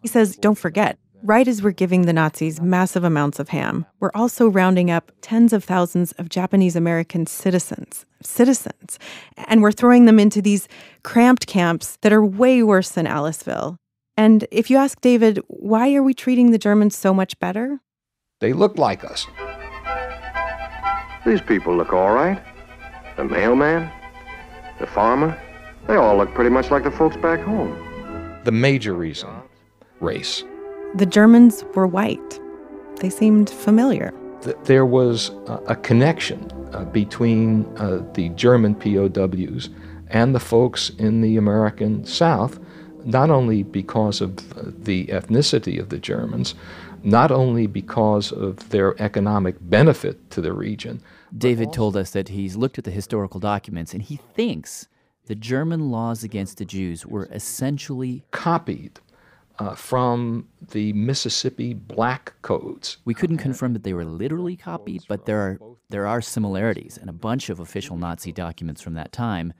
He says, don't forget, right as we're giving the Nazis massive amounts of ham, we're also rounding up tens of thousands of Japanese American citizens, citizens, and we're throwing them into these cramped camps that are way worse than Aliceville. And if you ask David, why are we treating the Germans so much better? They look like us. These people look all right. The mailman, the farmer, they all look pretty much like the folks back home. The major reason race. The Germans were white. They seemed familiar. There was a, a connection uh, between uh, the German POWs and the folks in the American South, not only because of uh, the ethnicity of the Germans, not only because of their economic benefit to the region. David told us that he's looked at the historical documents and he thinks the German laws against the Jews were essentially copied uh, from the Mississippi Black Codes. We couldn't confirm that they were literally copied, but there are there are similarities, and a bunch of official Nazi documents from that time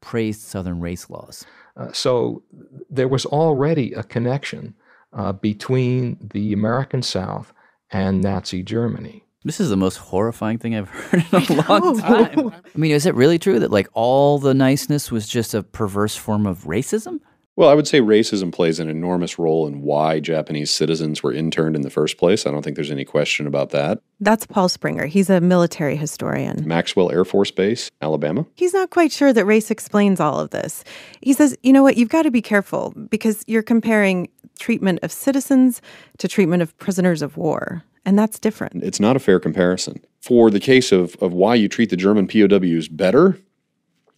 praised Southern race laws. Uh, so there was already a connection uh, between the American South and Nazi Germany. This is the most horrifying thing I've heard in a long time. I mean, is it really true that like all the niceness was just a perverse form of racism? Well, I would say racism plays an enormous role in why Japanese citizens were interned in the first place. I don't think there's any question about that. That's Paul Springer. He's a military historian. Maxwell Air Force Base, Alabama. He's not quite sure that race explains all of this. He says, you know what, you've got to be careful because you're comparing treatment of citizens to treatment of prisoners of war. And that's different. It's not a fair comparison. For the case of, of why you treat the German POWs better,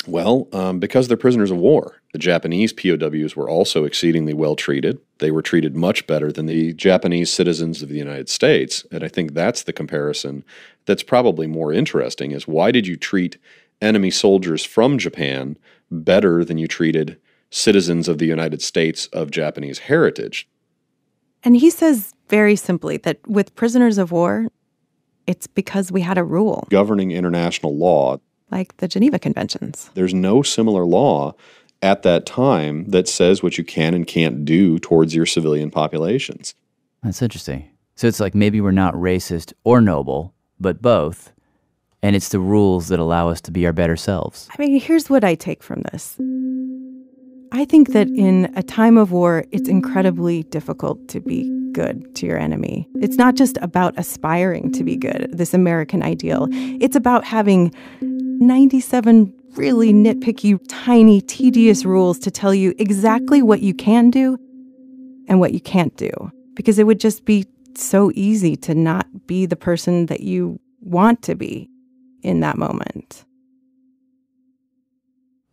well, um, because they're prisoners of war. The Japanese POWs were also exceedingly well treated. They were treated much better than the Japanese citizens of the United States. And I think that's the comparison that's probably more interesting is why did you treat enemy soldiers from Japan better than you treated citizens of the United States of Japanese heritage? And he says very simply that with prisoners of war, it's because we had a rule. Governing international law like the Geneva Conventions. There's no similar law at that time that says what you can and can't do towards your civilian populations. That's interesting. So it's like maybe we're not racist or noble, but both. And it's the rules that allow us to be our better selves. I mean, here's what I take from this. I think that in a time of war, it's incredibly difficult to be good to your enemy. It's not just about aspiring to be good, this American ideal. It's about having 97 really nitpicky, tiny, tedious rules to tell you exactly what you can do and what you can't do. Because it would just be so easy to not be the person that you want to be in that moment.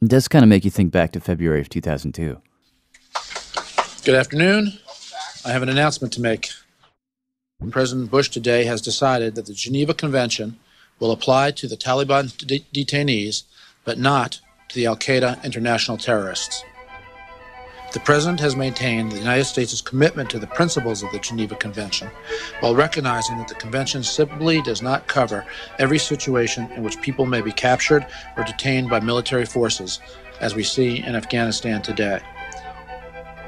It does kind of make you think back to February of 2002. Good afternoon. I have an announcement to make. President Bush today has decided that the Geneva Convention will apply to the Taliban de- detainees, but not to the Al Qaeda international terrorists. The President has maintained the United States' commitment to the principles of the Geneva Convention, while recognizing that the Convention simply does not cover every situation in which people may be captured or detained by military forces, as we see in Afghanistan today.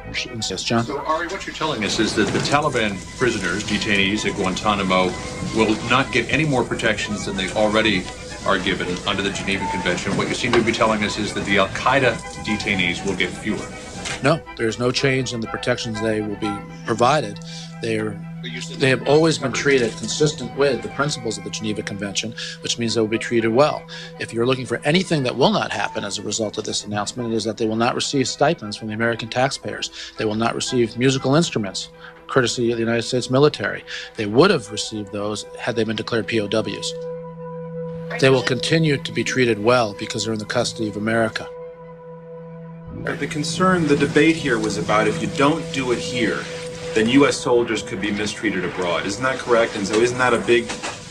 Yes, John? So, Ari, what you're telling us is that the Taliban prisoners, detainees at Guantanamo, will not get any more protections than they already are given under the Geneva Convention. What you seem to be telling us is that the Al Qaeda detainees will get fewer. No, there's no change in the protections they will be provided. They are they have always been treated consistent with the principles of the Geneva Convention, which means they will be treated well. If you're looking for anything that will not happen as a result of this announcement, it is that they will not receive stipends from the American taxpayers. They will not receive musical instruments courtesy of the United States military. They would have received those had they been declared POWs. They will continue to be treated well because they're in the custody of America. The concern, the debate here was about if you don't do it here, then U.S. soldiers could be mistreated abroad. Isn't that correct? And so, isn't that a big,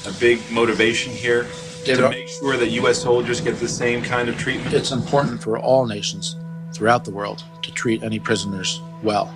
a big motivation here David, to make sure that U.S. soldiers get the same kind of treatment? It's important for all nations throughout the world to treat any prisoners well,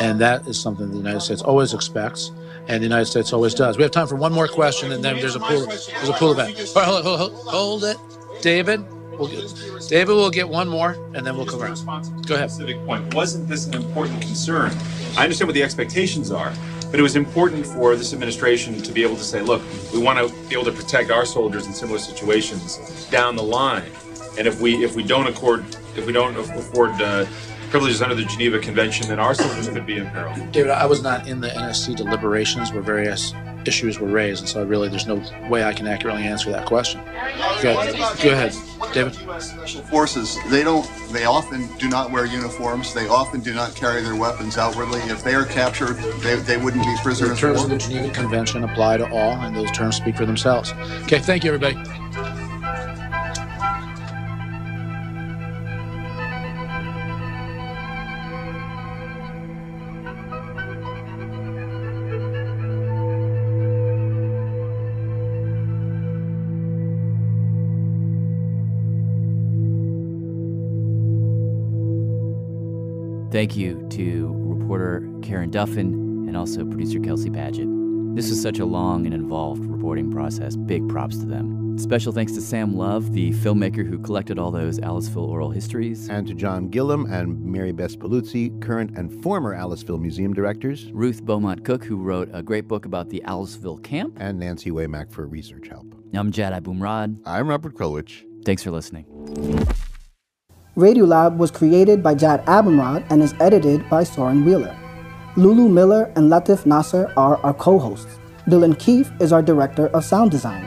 and that is something the United States always expects, and the United States always does. We have time for one more question, and then there's a pool. There's a pool event. Hold, hold, hold, hold it, David. We'll get, David will get one more, and then we'll come around. Go ahead. Specific point. Wasn't this an important concern? I understand what the expectations are, but it was important for this administration to be able to say, look, we want to be able to protect our soldiers in similar situations down the line. And if we if we don't accord if we don't afford uh, privileges under the Geneva Convention, then our soldiers could be in peril. David, I was not in the NSC deliberations where various issues were raised, and so really there's no way I can accurately answer that question. Go ahead, Go ahead David. Special forces, they don't, they often do not wear uniforms. They often do not carry their weapons outwardly. If they are captured, they, they wouldn't be prisoners. The terms of the Geneva Convention apply to all, and those terms speak for themselves. Okay, thank you, everybody. Thank you to reporter Karen Duffin and also producer Kelsey Padgett. This was such a long and involved reporting process. Big props to them. Special thanks to Sam Love, the filmmaker who collected all those Aliceville oral histories. And to John Gillum and Mary Bess Paluzzi, current and former Aliceville Museum directors. Ruth Beaumont Cook, who wrote a great book about the Aliceville camp. And Nancy Waymack for research help. I'm Jad Abumrad. I'm Robert Krulwich. Thanks for listening. Radiolab was created by Jad Abumrad and is edited by Soren Wheeler. Lulu Miller and Latif Nasser are our co hosts. Dylan Keefe is our director of sound design.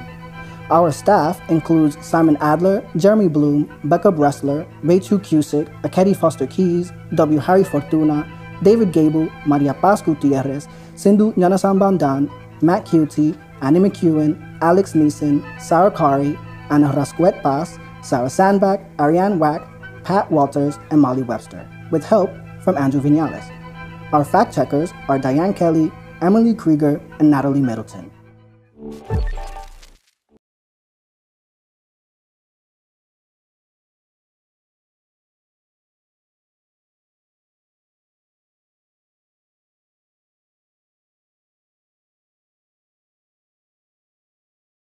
Our staff includes Simon Adler, Jeremy Bloom, Becca Bressler, Rachel Cusick, Ekedi Fausther-Keeys, W. Harry Fortuna, David Gebel, Maria Paz Gutierrez, Sindhu Gnanasambandan, Matt Kielty, Annie McEwen, Alex Neason, Sarah Qari, Anna Rascouët-Paz, Sarah Sandbach, Arianne Wack, Pat Walters, and Molly Webster, with help from Andrew Vinales. Our fact checkers are Diane Kelly, Emily Krieger, and Natalie Middleton.